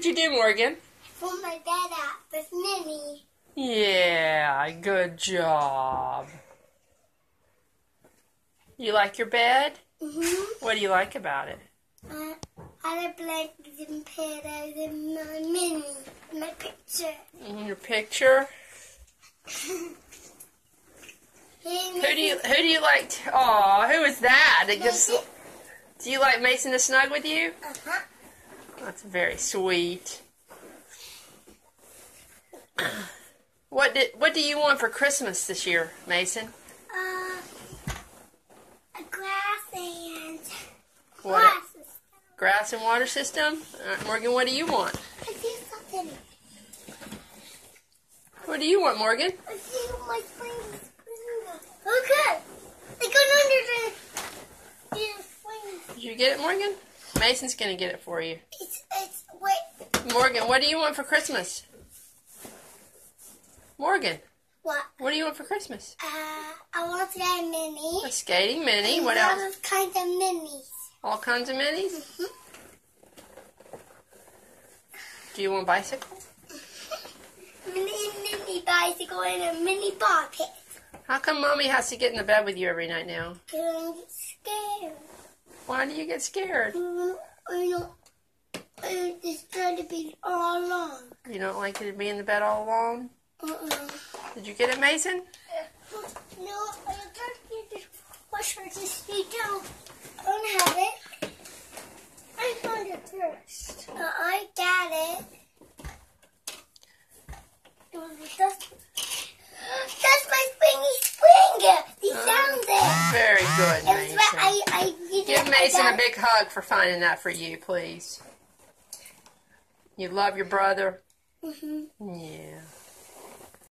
did you do, Morgan? Pulled my bed out with Minnie. Yeah, good job. You like your bed? Mm-hmm. What do you like about it? Uh, other blankets and pillows and my Minnie, my picture. Mm, Your picture. Who do you who do you like? To, Aw, who is that? It just. Do you like Mason to snug with you? Uh-huh. That's very sweet. What did what do you want for Christmas this year, Mason? Uh, a glass and What? glasses. Grass and water system. Uh, Morgan, what do you want? I see something. What do you want, Morgan? I see my spring. Okay. I got under the, the swing. Did you get it, Morgan? Mason's gonna get it for you. It's, it's, Morgan, what do you want for Christmas? Morgan, what? what do you want for Christmas? Uh, I want a mini. A skating mini. What All else? those kinds of minis. All kinds of minis. Do you want a bicycle? Mini, mini bicycle and a mini ball pit. How come mommy has to get in the bed with you every night now? I'm scared. Why do you get scared? I don't. I just try to be all alone. You don't like it to be in the bed all alone? Uh-uh. Did you get it, Mason? No, I don't get to wash for this. Don't. I don't have it. I found it first. Uh, I got it. That's, that's my springy springer. He found it. Very good, It was Mason. right. I, I, you Give know, Mason a big hug for finding that for you, please. You love your brother? Mhm. Yeah.